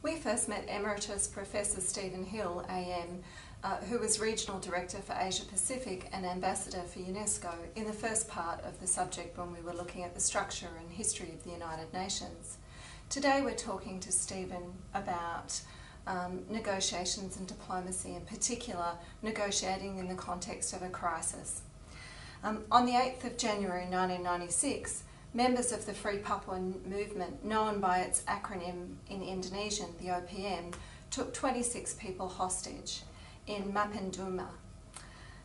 We first met Emeritus Professor Stephen Hill, AM, uh, who was Regional Director for Asia Pacific and Ambassador for UNESCO in the first part of the subject when we were looking at the structure and history of the United Nations. Today we're talking to Stephen about um, negotiations and diplomacy, in particular negotiating in the context of a crisis. Um, on the 8th of January 1996, members of the Free Papuan movement, known by its acronym in Indonesian, the OPM, took 26 people hostage in Mapenduma.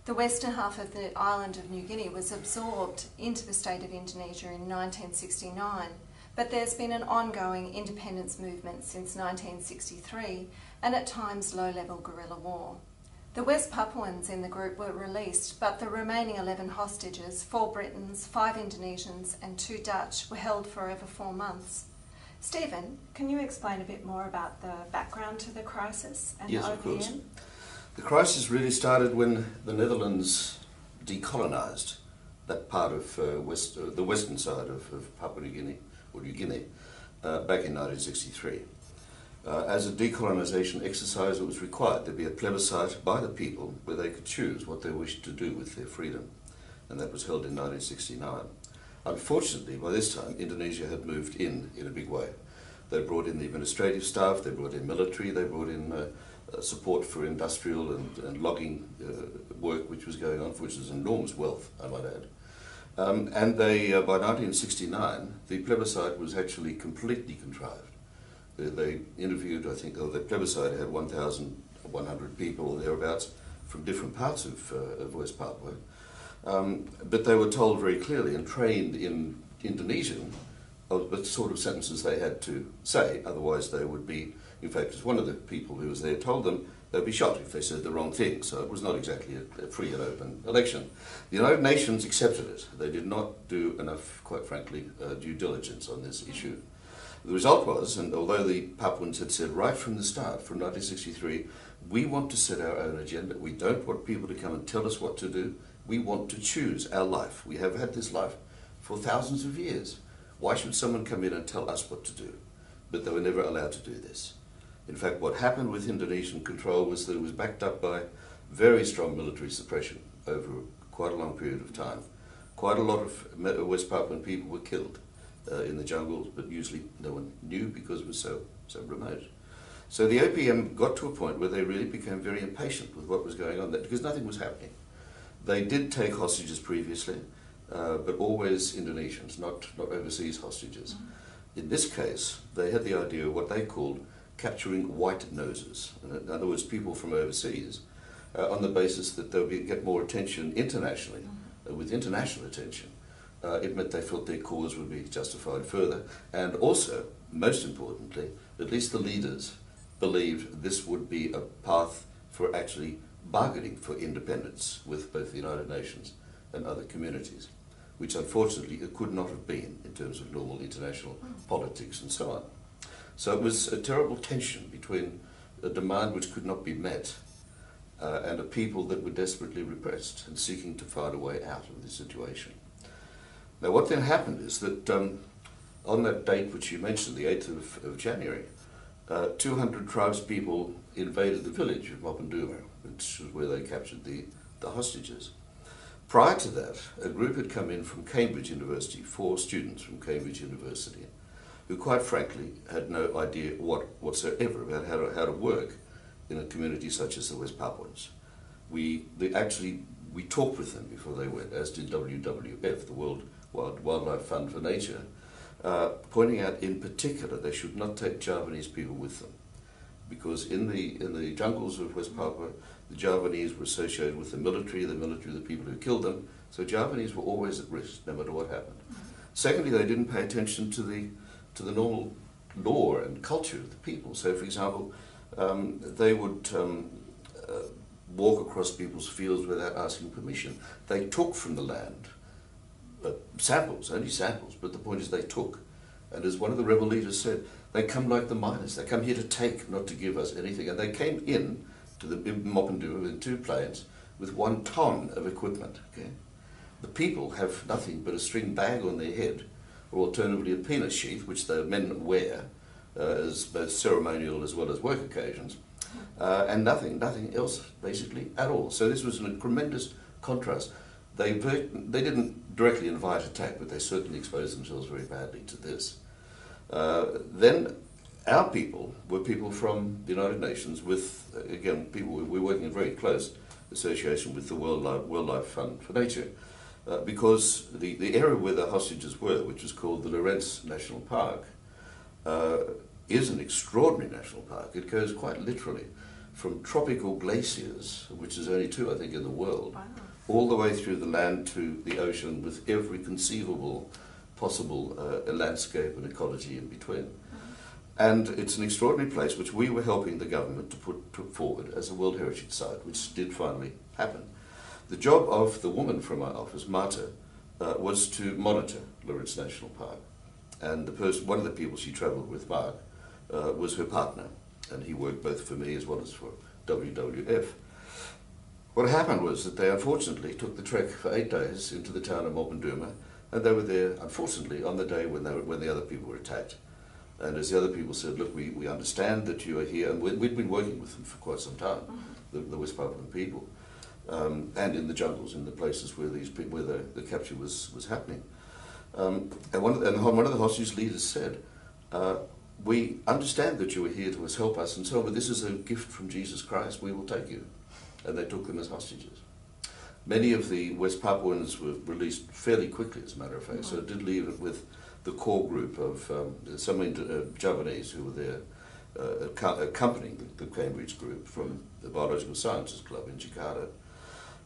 The western half of the island of New Guinea was absorbed into the state of Indonesia in 1969, but there's been an ongoing independence movement since 1963 and at times low level guerrilla war. The West Papuans in the group were released, but the remaining 11 hostages, four Britons, five Indonesians, and two Dutch, were held for over four months. Stephen, can you explain a bit more about the background to the crisis and yes, the OPM? Of course. The crisis really started when the Netherlands decolonised that part of uh, west, uh, the western side of, of, Papua New Guinea, or New Guinea, uh, back in 1963. Uh, as a decolonisation exercise, it was required there be a plebiscite by the people where they could choose what they wished to do with their freedom, and that was held in 1969. Unfortunately, by this time, Indonesia had moved in in a big way. They brought in the administrative staff, they brought in military, they brought in uh, uh, support for industrial and, and logging uh, work which was going on, for which was enormous wealth, I might add. Um, and they, uh, by 1969, the plebiscite was actually completely contrived. They, interviewed, I think, oh, the plebiscite had 1,100 people or thereabouts from different parts of, uh, of West Papua. Um, but they were told very clearly and trained in Indonesian of the sort of sentences they had to say, otherwise they would be in fact, as one of the people who was there told them, they'd be shot if they said the wrong thing. So it was not exactly a, a free and open election. The United Nations accepted it. They did not do enough, quite frankly, uh, due diligence on this issue. The result was, and although the Papuans had said right from the start, from 1963, we want to set our own agenda. We don't want people to come and tell us what to do. We want to choose our life. We have had this life for thousands of years. Why should someone come in and tell us what to do? But they were never allowed to do this. In fact, what happened with Indonesian control was that it was backed up by very strong military suppression over quite a long period of time. Quite a lot of West Papuan people were killed uh, in the jungles, but usually no one knew because it was so, so remote. So the OPM got to a point where they really became very impatient with what was going on there because nothing was happening. They did take hostages previously, uh, but always Indonesians, not, not overseas hostages. Mm-hmm. In this case, they had the idea of what they called capturing white noses, in other words, people from overseas, uh, on the basis that they'll be, get more attention internationally. Mm-hmm. Uh, with international attention, uh, it meant they felt their cause would be justified further. And also, most importantly, at least the leaders believed this would be a path for actually bargaining for independence with both the United Nations and other communities, which unfortunately it could not have been in terms of normal international politics and so on. So it was a terrible tension between a demand which could not be met uh, and a people that were desperately repressed and seeking to find a way out of the situation. Now, what then happened is that um, on that date which you mentioned, the 8th of, of January, uh, 200 tribespeople invaded the village of Mapenduma, which was where they captured the, the hostages. Prior to that, a group had come in from Cambridge University, four students from Cambridge University, who quite frankly had no idea what, whatsoever about how to, how to work in a community such as the West Papuans. We they actually we talked with them before they went, as did WWF, the World Wild, Wildlife Fund for Nature, uh, pointing out in particular they should not take Javanese people with them, because in the in the jungles of West Papua, the Javanese were associated with the military, the military, the people who killed them. So Javanese were always at risk, no matter what happened. Secondly, they didn't pay attention to the to the normal law and culture of the people. So, for example, um, they would um, uh, walk across people's fields without asking permission. They took from the land samples, only samples, but the point is they took. And as one of the rebel leaders said, they come like the miners. They come here to take, not to give us anything. And they came in to the Mapenduma in two planes with one ton of equipment. Okay? The people have nothing but a string bag on their head or alternatively a penis sheath, which the men wear, uh, as both ceremonial as well as work occasions, uh, and nothing, nothing else basically at all. So this was a tremendous contrast. They, they didn't directly invite attack, but they certainly exposed themselves very badly to this. Uh, then our people were people from the United Nations with, again, people, we're working in very close association with the World Life, World Life Fund for Nature. Uh, because the, the area where the hostages were, which is called the Lorentz National Park, uh, is an extraordinary national park. It goes quite literally from tropical glaciers, which is only two, I think, in the world, wow. All the way through the land to the ocean with every conceivable possible uh, landscape and ecology in between. And it's an extraordinary place which we were helping the government to put, put forward as a World Heritage Site, which did finally happen. The job of the woman from our office, Marta, uh, was to monitor Lorentz National Park. And the person, one of the people she travelled with, Mark, uh, was her partner. And he worked both for me as well as for WWF. What happened was that they unfortunately took the trek for eight days into the town of Mapenduma, and they were there, unfortunately, on the day when, they were, when the other people were attacked. And as the other people said, look, we, we understand that you are here, and we, had been working with them for quite some time, mm -hmm. the, the, West Papuan people, um, and in the jungles, in the places where these where the, the capture was, was happening. Um, and, one of the, and one of the hostage leaders said, uh, we understand that you are here to help us and so on, but this is a gift from Jesus Christ, we will take you. And they took them as hostages. Many of the West Papuans were released fairly quickly, as a matter of fact, so it did leave it with the core group of um, some uh, Javanese who were there uh, accompanying the, the, Cambridge group from the Biological Sciences Club in Jakarta.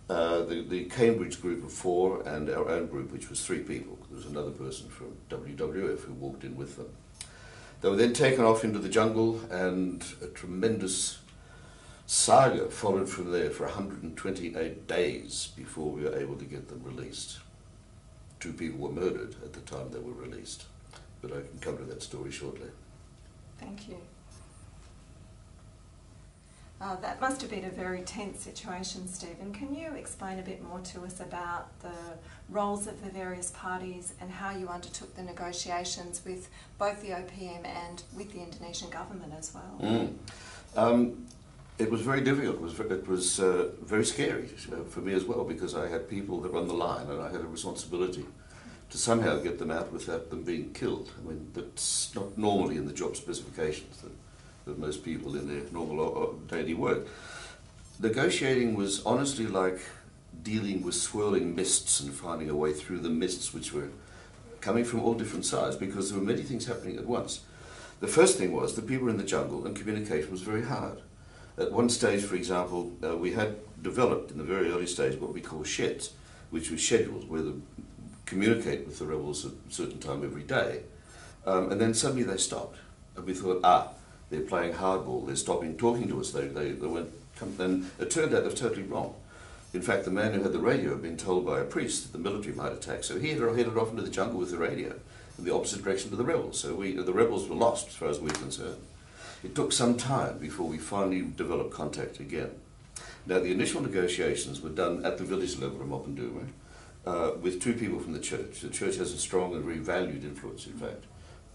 Uh, the, the Cambridge group of four and our own group, which was three people. There was another person from WWF who walked in with them. They were then taken off into the jungle and a tremendous saga followed from there for 128 days before we were able to get them released two people were murdered at the time they were released. But I can come to that story shortly. Thank you. Uh, that must have been a very tense situation, Stephen. Can you explain a bit more to us about the roles of the various parties and how you undertook the negotiations with both the OPM and with the Indonesian government as well? Mm. Um, it was very difficult. It was, it was uh, very scary uh, for me as well because I had people that were on the line and I had a responsibility to somehow get them out without them being killed. I mean, that's not normally in the job specifications that, that most people in their normal uh, uh, daily work. Negotiating was honestly like dealing with swirling mists and finding a way through the mists which were coming from all different sides because there were many things happening at once. The first thing was that people were in the jungle and communication was very hard. At one stage, for example, uh, we had developed in the very early stage what we call sheds, which were schedules where they communicate with the rebels at a certain time every day. Um, and then suddenly they stopped. And we thought, ah, they're playing hardball, they're stopping talking to us, they, they, they went, and it turned out it was totally wrong. In fact, the man who had the radio had been told by a priest that the military might attack, so he had headed off into the jungle with the radio in the opposite direction to the rebels. So we, the rebels were lost, as far as we were concerned. It took some time before we finally developed contact again. Now, the initial negotiations were done at the village level of Mapenduma uh, with two people from the church. The church has a strong and very valued influence, in fact,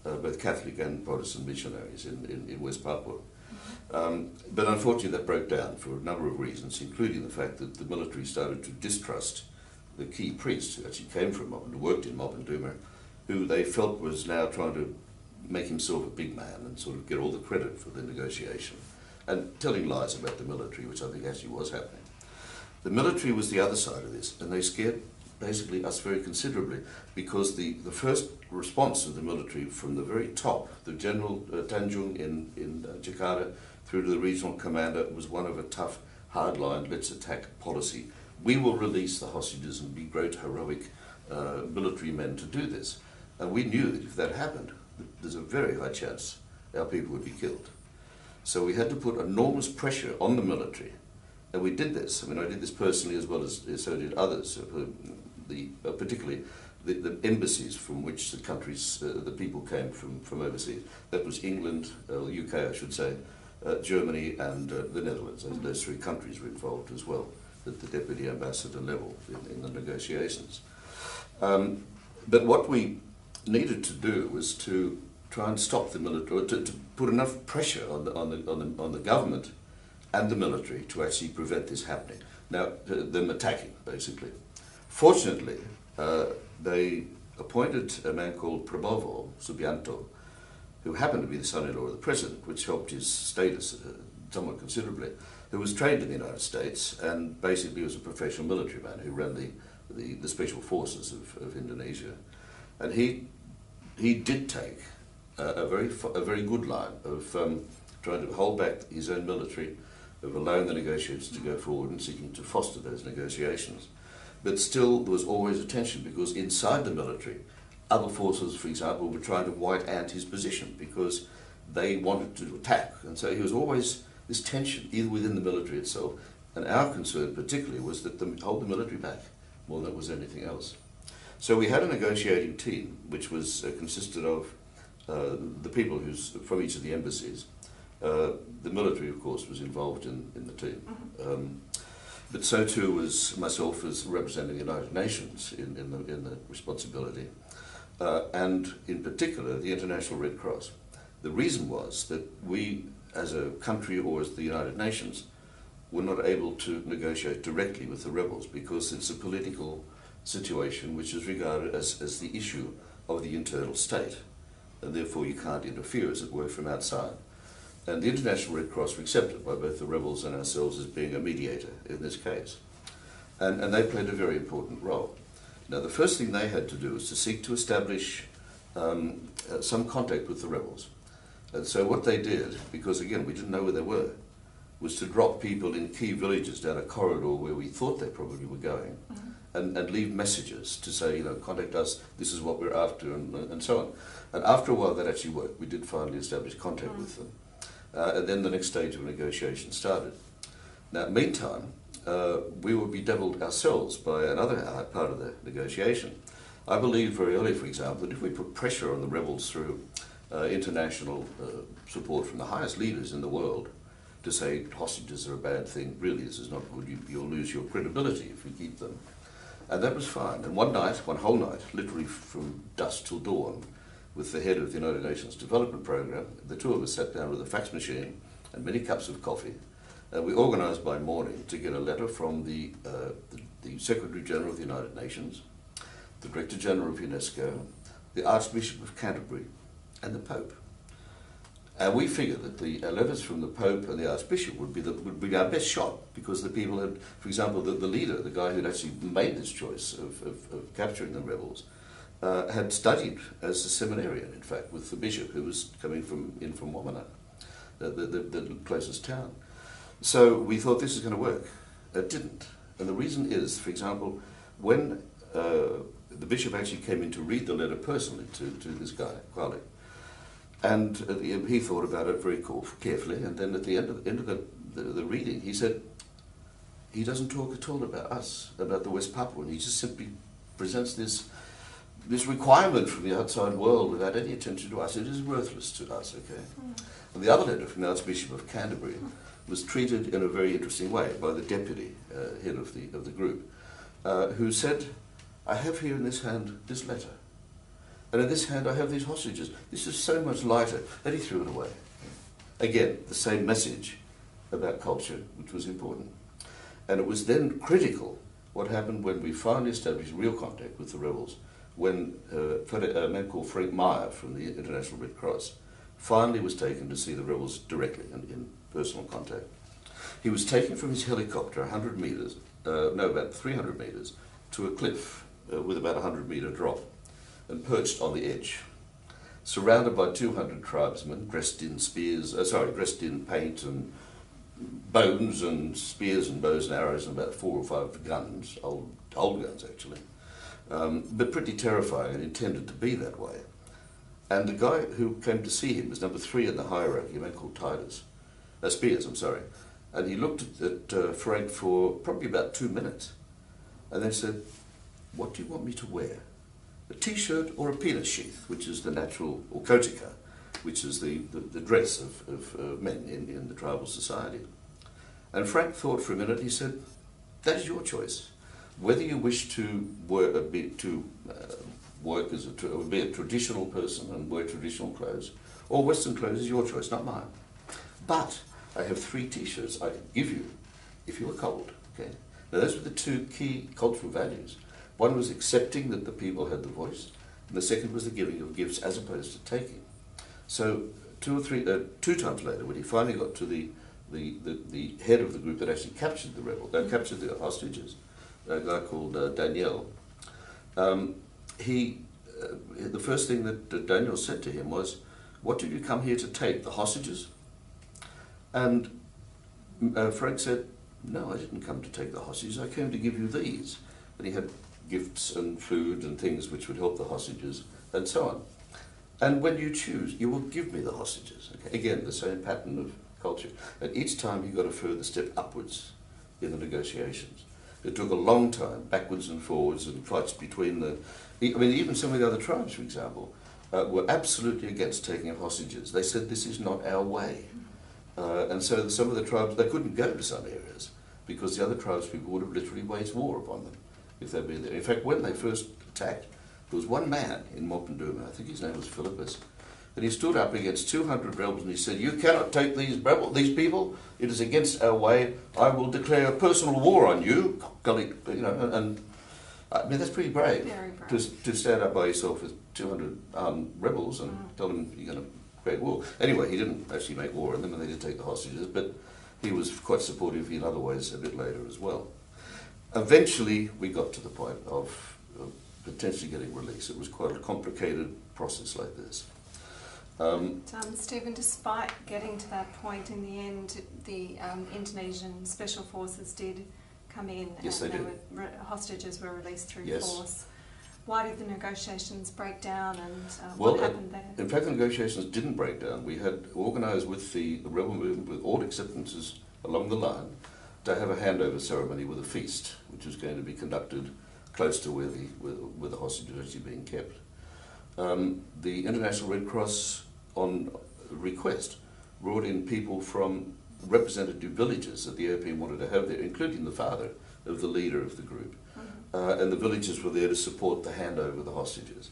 uh, both Catholic and Protestant missionaries in, in, in West Papua. Um, but unfortunately, that broke down for a number of reasons, including the fact that the military started to distrust the key priest who actually came from Mapenduma, worked in who they felt was now trying to make himself a big man and sort of get all the credit for the negotiation and telling lies about the military, which I think actually was happening. The military was the other side of this, and they scared basically us very considerably because the, the first response of the military from the very top, the General uh, Tanjung in, in uh, Jakarta through to the regional commander, was one of a tough, hardline, let's attack policy. We will release the hostages and be great, heroic uh, military men to do this. And we knew that if that happened, there's a very high chance our people would be killed. So we had to put enormous pressure on the military. And we did this. I mean, I did this personally as well as so did others, uh, the, uh, particularly the, the, embassies from which the countries, uh, the people came from, from overseas. That was England, uh, UK, I should say, uh, Germany, and uh, the Netherlands. Those, those, three countries were involved as well at the deputy ambassador level in, in the negotiations. Um, but what we needed to do was to try and stop the military, to, to put enough pressure on the, on, the, on, the, on the government and the military to actually prevent this happening. Now, them attacking, basically. Fortunately, uh, they appointed a man called Prabowo Subianto, who happened to be the son-in-law of the president, which helped his status uh, somewhat considerably, who was trained in the United States and basically was a professional military man who ran the, the, the special forces of, of Indonesia. And he, he did take a, very, a very good line of um, trying to hold back his own military, of allowing the negotiations to go forward and seeking to foster those negotiations. But still, there was always a tension because inside the military, other forces, for example, were trying to white ant his position because they wanted to attack. And so he was always this tension, either within the military itself, and our concern particularly was that the, hold the military back more than it was anything else. So we had a negotiating team which was uh, consisted of uh, the people who's from each of the embassies. Uh, the military, of course, was involved in, in the team. Mm-hmm. Um, but so too was myself as representing the United Nations in, in, the, in the responsibility, uh, and in particular the International Red Cross. The reason was that we, as a country or as the United Nations, were not able to negotiate directly with the rebels because it's a political situation which is regarded as, as the issue of the internal state, and therefore you can't interfere, as it were, from outside. And the International Red Cross were accepted by both the rebels and ourselves as being a mediator in this case. And, and they played a very important role. Now, the first thing they had to do was to seek to establish um, uh, some contact with the rebels. And so, what they did, because again, we didn't know where they were, was to drop people in key villages down a corridor where we thought they probably were going mm-hmm. And, and leave messages to say, you know, contact us, this is what we're after, and, and so on. And after a while, that actually worked. We did finally establish contact mm-hmm. with them. Uh, and then the next stage of negotiation started. Now, meantime, uh, we were bedeviled ourselves by another part of the negotiation. I believed very early, for example, that if we put pressure on the rebels through uh, international uh, support from the highest leaders in the world to say hostages are a bad thing, really this is not good, you, you'll lose your credibility if we keep them. And that was fine. And one night, one whole night, literally from dusk till dawn, with the head of the United Nations Development Programme. The two of us sat down with a fax machine and many cups of coffee. Uh, we organised by morning to get a letter from the, uh, the, the, Secretary General of the United Nations, the Director General of UNESCO, the Archbishop of Canterbury, and the Pope. And we figured that the letters from the Pope and the Archbishop would be, the, would be our best shot because the people had, for example, the, the leader, the guy who'd actually made this choice of, of, of capturing the rebels, uh, had studied as a seminarian, in fact, with the bishop who was coming from in from Wamena, the, the, the, closest town. So we thought this is going to work. It didn't. And the reason is, for example, when uh, the bishop actually came in to read the letter personally to, to this guy, Kwalik, and uh, he thought about it very carefully, and then at the end of, end of the, the, the reading, he said, he doesn't talk at all about us, about the West Papuan. He just simply presents this this requirement from the outside world without any attention to us, it is worthless to us, okay? Mm. And the other letter from the Archbishop of Canterbury was treated in a very interesting way by the deputy uh, head of the, of the group, uh, who said, I have here in this hand this letter. And in this hand I have these hostages. This is so much lighter. And he threw it away. Again, the same message about culture, which was important. And it was then critical what happened when we finally established real contact with the rebels when uh, a man called Frank Meyer from the International Red Cross finally was taken to see the rebels directly in, in personal contact. He was taken from his helicopter 100 metres, uh, no, about 300 metres, to a cliff uh, with about a 100 metre drop and perched on the edge, surrounded by 200 tribesmen dressed in spears, uh, sorry, dressed in paint and bones and spears and bows and arrows and about four or five guns, old, old guns actually um, but pretty terrifying and intended to be that way. And the guy who came to see him was number three in the hierarchy, a man called Titus, uh, Spears, I'm sorry. And he looked at, at uh, Frank for probably about two minutes and then said, What do you want me to wear? A t shirt or a penis sheath, which is the natural, or koteka, which is the, the, the dress of, of uh, men in, in the tribal society. And Frank thought for a minute, he said, That is your choice whether you wish to, work, to uh, work as a, be a traditional person and wear traditional clothes, or Western clothes is your choice, not mine. But I have three T-shirts I could give you if you were cold. Okay. Now those were the two key cultural values. One was accepting that the people had the voice, and the second was the giving of gifts as opposed to taking. So two or three, uh, two times later, when he finally got to the the, the, the head of the group that actually captured the rebel, uh, captured the hostages, a guy called uh, Daniel, um, he, uh, the first thing that Daniel said to him was, "What did you come here to take? The hostages?" And uh, Frank said, "No, I didn't come to take the hostages. I came to give you these." And he had gifts and food and things which would help the hostages and so on. And when you choose, you will give me the hostages. Okay? Again, the same pattern of culture. And each time he got a further step upwards in the negotiations. It took a long time, backwards and forwards, and fights between the. I mean, even some of the other tribes, for example, uh, were absolutely against taking of hostages. They said this is not our way. Uh, and so some of the tribes, they couldn't go to some areas because the other tribes people would have literally waged war upon them if they'd been there. In fact, when they first attacked, there was one man in Mapenduma, I think his name was Philippus, and he stood up against 200 rebels and he said, You cannot take these rebel, these people. It is against our way. I will declare a personal war on you. You know, and I mean, that's pretty brave, brave. To, to stand up by yourself with 200 armed rebels and Mm. tell them you're going to create war. Anyway, he didn't actually make war on them and they did take the hostages, but he was quite supportive in other ways a bit later as well. Eventually, we got to the point of, of potentially getting release. It was quite a complicated process like this. Um, Um, Stephen, despite getting to that point, in the end, the um, Indonesian special forces did come in Yes, and they did. were, re- hostages were released through Yes. force. Why did the negotiations break down and uh, Well, what uh, happened there? In fact, the negotiations didn't break down. We had organised with the, the rebel movement, with all acceptances along the line, to have a handover ceremony with a feast, which was going to be conducted close to where the, where, where the hostages were actually being kept. Um, the International Red Cross, on request, brought in people from representative villages that the European wanted to have there, including the father of the leader of the group. Mhm. Uh, and the villagers were there to support the handover of the hostages.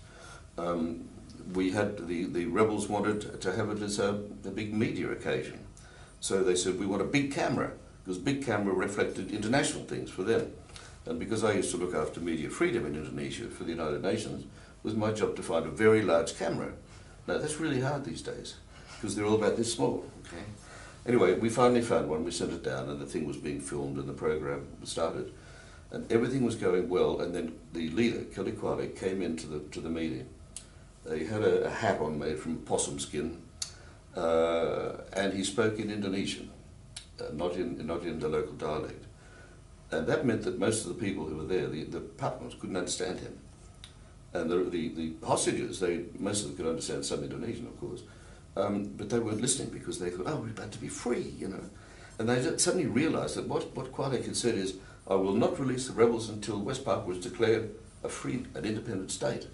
Um, we had the, the rebels wanted to have it as a, a big media occasion. So they said, we want a big camera, because big camera reflected international things for them. And because I used to look after media freedom in Indonesia for the United Nations, it was my job to find a very large camera. Now, that's really hard these days, because they're all about this small. Okay. Anyway, we finally found one, we sent it down, and the thing was being filmed, and the program started. And everything was going well, and then the leader, Kelly Kwalik, came into the, to the meeting. He had a, a hat on made from possum skin, uh, and he spoke in Indonesian, not, in, not in the local dialect. And that meant that most of the people who were there, the, the partners, couldn't understand him. And the, the, the hostages, they, most of them could understand some Indonesian, of course, um, but they weren't listening because they thought, oh, we're about to be free, you know. And they suddenly realised that what, what Kwalik had said is, I will not release the rebels until West Papua is declared a free and independent state.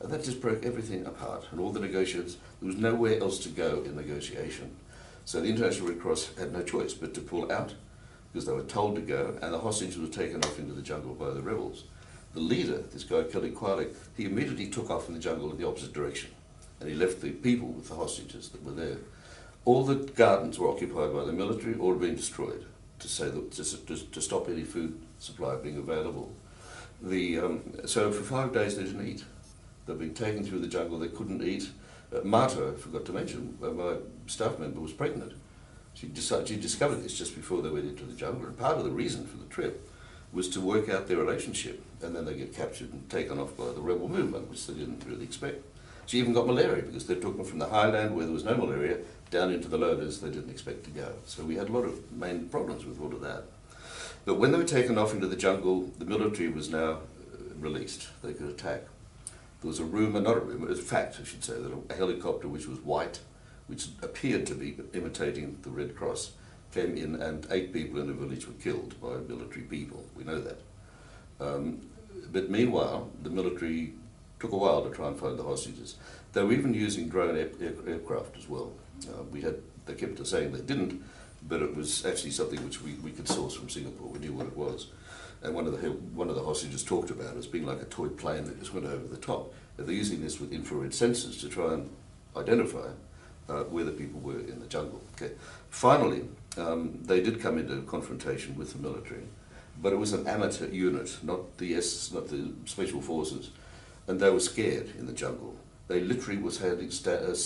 And that just broke everything apart, and all the negotiations, there was nowhere else to go in negotiation. So the International Red Cross had no choice but to pull out, because they were told to go, and the hostages were taken off into the jungle by the rebels. The leader, this guy Kelly Kwalik, he immediately took off in the jungle in the opposite direction, and he left the people with the hostages that were there. All the gardens were occupied by the military or had been destroyed to say that to, to, to stop any food supply being available. The, um, so for five days they didn't eat. They'd been taken through the jungle, they couldn't eat. Uh, Marta, I forgot to mention, uh, my staff member was pregnant. She, decided, she discovered this just before they went into the jungle, and part of the reason for the trip was to work out their relationship, and then they get captured and taken off by the rebel movement, which they didn't really expect. She even got malaria because they took them from the highland where there was no malaria down into the lowlands they didn't expect to go. So we had a lot of main problems with all of that. But when they were taken off into the jungle, the military was now uh, released. They could attack. There was a rumour, not a rumour, it was a fact, I should say, that a helicopter which was white, which appeared to be imitating the Red Cross, came in and eight people in the village were killed by military people. We know that. Um, but meanwhile, the military took a while to try and find the hostages. They were even using drone air, aircraft as well. Uh, we had, they kept saying they didn't, but it was actually something which we, we could source from Singapore. We knew what it was. And one of the one of the hostages talked about as being like a toy plane that just went over the top. They're using this with infrared sensors to try and identify uh, where the people were in the jungle. Okay. Finally, um, they did come into confrontation with the military, but it was an amateur unit, not the S, not the special forces, and they were scared in the jungle. They literally was had sta- uh,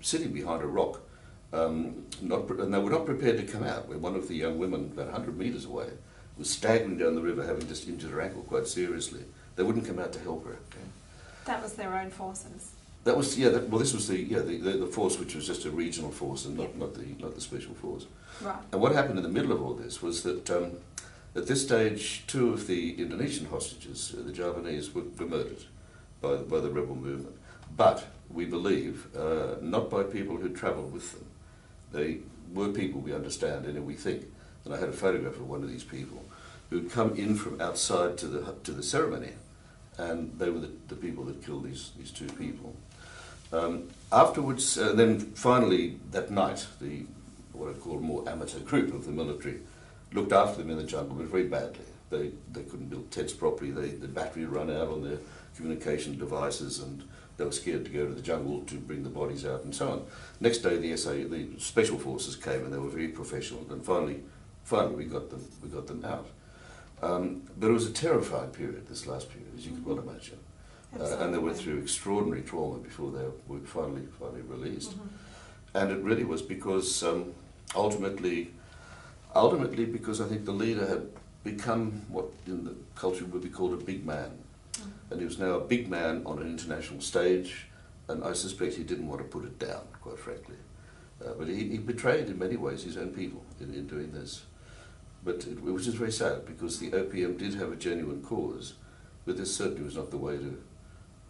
sitting behind a rock, um, not, and they were not prepared to come out. Where one of the young women, about 100 metres away, was staggering down the river, having just injured her ankle quite seriously. They wouldn't come out to help her. Okay? That was their own forces. That was yeah. That, well, this was the yeah the, the, the, force which was just a regional force and not, Yep. not the not the special force. Right. And what happened in the middle of all this was that um, at this stage, two of the Indonesian hostages, uh, the Javanese, were, were murdered by by the rebel movement. But we believe uh, not by people who travelled with them. They were people we understand and we think. And I had a photograph of one of these people who'd come in from outside to the to the ceremony, and they were the, the people that killed these these two people. Um, afterwards, uh, then finally that night, the what I call more amateur group of the military looked after them in the jungle, but very badly. They they couldn't build tents properly. They the battery run out on their communication devices, and they were scared to go to the jungle to bring the bodies out and so on. Next day, the SA, the special forces came, and they were very professional. And finally, finally, we got them we got them out. Um, but it was a terrifying period, this last period, as you could well imagine. Uh, and they went through extraordinary trauma before they were finally finally released. Mhm. And it really was because um, ultimately, ultimately because I think the leader had become what in the culture would be called a big man, Mm. And he was now a big man on an international stage. And I suspect he didn't want to put it down, quite frankly. Uh, but he, he betrayed in many ways his own people in, in doing this. But it, which is very sad because the OPM did have a genuine cause, but this certainly was not the way to,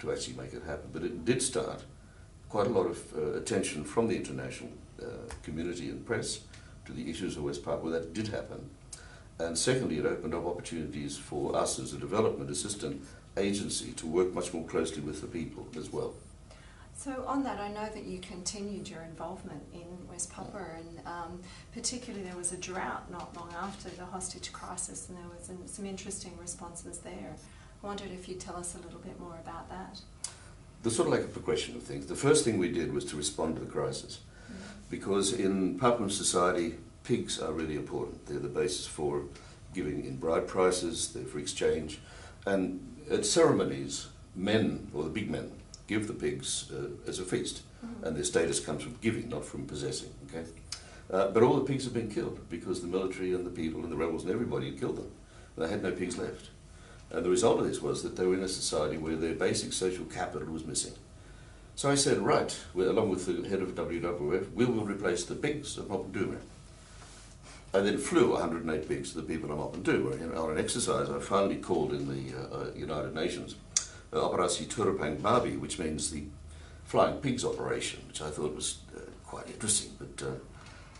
to actually make it happen. But it did start quite a lot of uh, attention from the international uh, community and press to the issues of West Papua. That did happen. And secondly, it opened up opportunities for us as a development assistant agency to work much more closely with the people as well. So on that, I know that you continued your involvement in West Papua, and um, particularly there was a drought not long after the hostage crisis, and there was some, some interesting responses there. I wondered if you'd tell us a little bit more about that. There's sort of like a progression of things. The first thing we did was to respond to the crisis. because in Papuan society, pigs are really important. They're the basis for giving in bride prices, they're for exchange, and at ceremonies, men or the big men give the pigs uh, as a feast, Mhm. and their status comes from giving, not from possessing. Okay, uh, but all the pigs have been killed because the military and the people and the rebels and everybody had killed them, and they had no pigs left. And the result of this was that they were in a society where their basic social capital was missing. So I said, right, well, along with the head of WWF, we will replace the pigs at Mapenduma. I then flew 108 pigs to the people of Mapenduma. And on an exercise, I finally called in the uh, uh, United Nations uh, Operasi Turupang Babi, which means the flying pigs operation, which I thought was uh, quite interesting. But uh,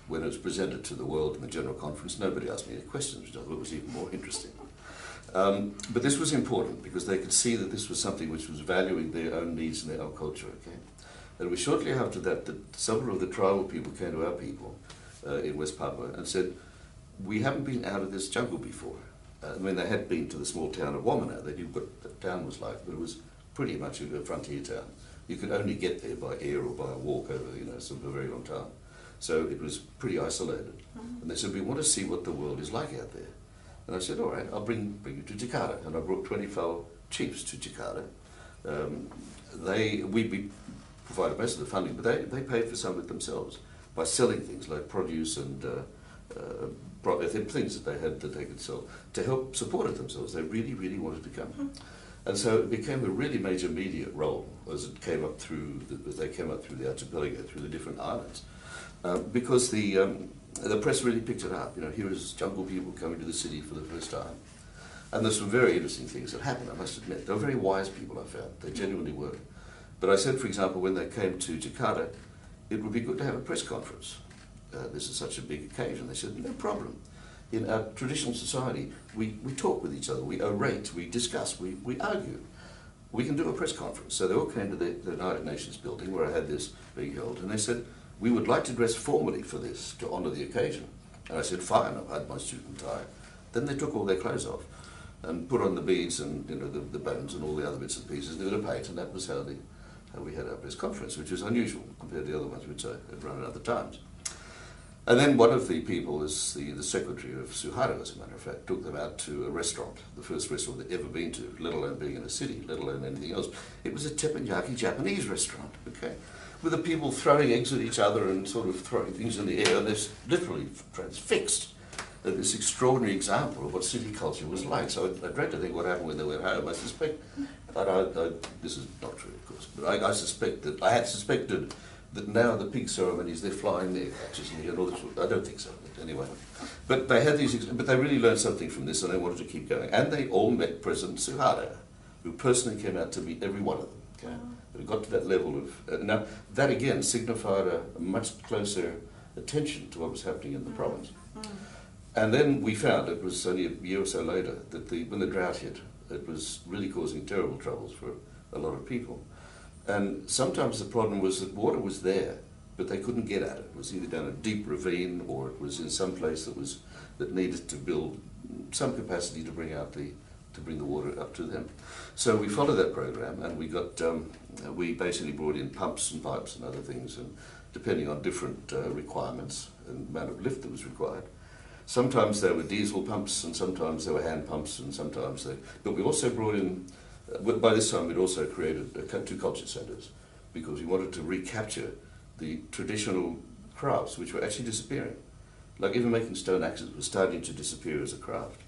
when it was presented to the world in the general conference, nobody asked me any questions, which I thought was even more interesting. Um, but this was important because they could see that this was something which was valuing their own needs and their own culture. Okay, and it was shortly after that that several of the tribal people came to our people uh, in West Papua and said, "We haven't been out of this jungle before." Uh, I mean, they had been to the small town of Wamena. They knew what the town was like, but it was pretty much a frontier town. You could only get there by air or by a walk over, you know, sort of a very long time. So it was pretty isolated. Mhm. And they said, "We want to see what the world is like out there." And I said, all right, I'll bring, bring you to Jakarta. And I brought 24 chiefs to Jakarta. Um, they, we, we provided most of the funding, but they, they paid for some of it themselves by selling things like produce and uh, uh, things that they had that they could sell to help support it themselves. They really, really wanted to come. And so it became a really major media role as it came up through, the, as they came up through the archipelago, through the different islands. Uh, because the, um, the press really picked it up. You know, here is jungle people coming to the city for the first time. And there's some very interesting things that happened, I must admit. They were very wise people, I found. They genuinely were. But I said, for example, when they came to Jakarta, it would be good to have a press conference. Uh, this is such a big occasion. They said, no problem. In our traditional society, we, we talk with each other, we orate, we discuss, we, we argue. We can do a press conference. So they all came to the, the United Nations building where I had this being held, and they said, we would like to dress formally for this to honour the occasion. And I said, fine, I've had my suit and tie. Then they took all their clothes off. and put on the beads and you know the, the bones and all the other bits and pieces. They would paint, and that was how the how we had our press conference, which was unusual compared to the other ones which I had run at other times. And then one of the people, is the, the secretary of Suharto, as a matter of fact, took them out to a restaurant, the first restaurant they'd ever been to, let alone being in a city, let alone anything else. It was a teppanyaki Japanese restaurant, okay, with the people throwing eggs at each other and sort of throwing things in the air, and they're literally transfixed this extraordinary example of what city culture was like. So I, I dread to think what happened when they went home. I suspect, I, I, I, this is not true, of course, but I, I suspect that I had suspected that now the pig ceremonies they're flying their catches and all this. I don't think so, but anyway. But they had these, but they really learned something from this, and they wanted to keep going. And they all met President Suharto, who personally came out to meet every one of them. Okay, but it got to that level of uh, now that again signified a, a, much closer attention to what was happening in the mm. province. Mm. And then we found it was only a year or so later that the, when the drought hit, it was really causing terrible troubles for a lot of people. And sometimes the problem was that water was there, but they couldn't get at it. It was either down a deep ravine or it was in some place that was that needed to build some capacity to bring out the to bring the water up to them. So we followed that program, and we got um, we basically brought in pumps and pipes and other things, and depending on different uh, requirements and amount of lift that was required. Sometimes there were diesel pumps, and sometimes there were hand pumps, and sometimes they. But we also brought in uh, by this time, we'd also created two culture centres because we wanted to recapture the traditional crafts which were actually disappearing. Like even making stone axes was starting to disappear as a craft.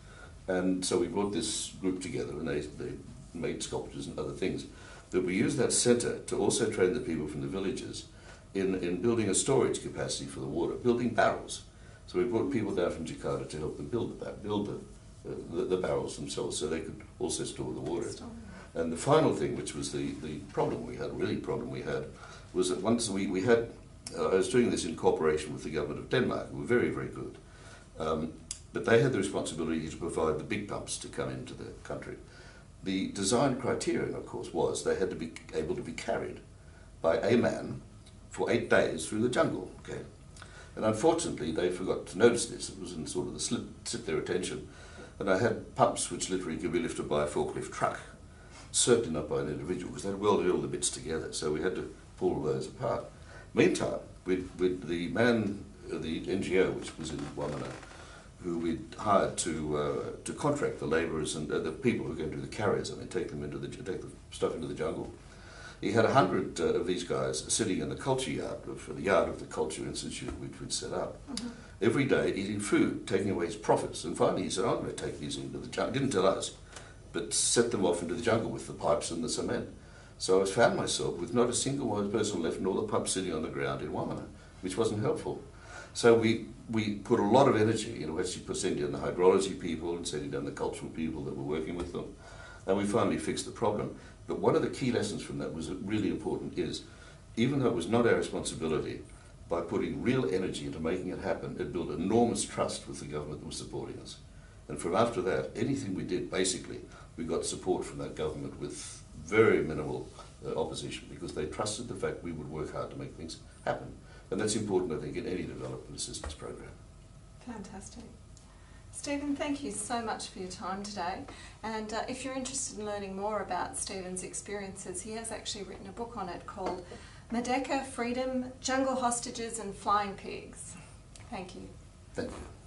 And so we brought this group together and they, they made sculptures and other things. But we used that centre to also train the people from the villages in, in building a storage capacity for the water, building barrels. So we brought people down from Jakarta to help them build the, build the, uh, the, the, barrels themselves so they could also store the water. And the final thing, which was the, the problem we had, really problem we had, was that once we, we had, uh, I was doing this in cooperation with the government of Denmark, who were very, very good. Um, but they had the responsibility to provide the big pumps to come into the country. The design criterion, of course, was they had to be able to be carried by a man for eight days through the jungle. Okay, and unfortunately, they forgot to notice this. It was in sort of the slip, slip their attention. And I had pumps which literally could be lifted by a forklift truck certainly not by an individual, because they'd welded all the bits together, so we had to pull those apart. Meantime, with, with the man, uh, the NGO, which was in Wamena, who we'd hired to uh, to contract the labourers and uh, the people who were going to do the carriers, I mean, take them into the take the stuff into the jungle. He had a hundred uh, of these guys sitting in the culture yard, of, the yard of the Culture Institute, which we'd set up, mm-hmm. every day eating food, taking away his profits. And finally, he said, "I'm going to take these into the jungle." Didn't tell us but set them off into the jungle with the pipes and the cement. So I found myself with not a single one person left and all the pumps sitting on the ground in Wamena, which wasn't helpful. So we, we put a lot of energy into actually sending down the hydrology people and sending down the cultural people that were working with them. And we finally fixed the problem. But one of the key lessons from that was really important is, even though it was not our responsibility, by putting real energy into making it happen, it built enormous trust with the government that was supporting us. And from after that, anything we did, basically, we got support from that government with very minimal uh, opposition because they trusted the fact we would work hard to make things happen. And that's important, I think, in any development assistance program. Fantastic. Stephen, thank you so much for your time today. And uh, if you're interested in learning more about Stephen's experiences, he has actually written a book on it called Merdeka Freedom Jungle Hostages and Flying Pigs. Thank you. Thank you.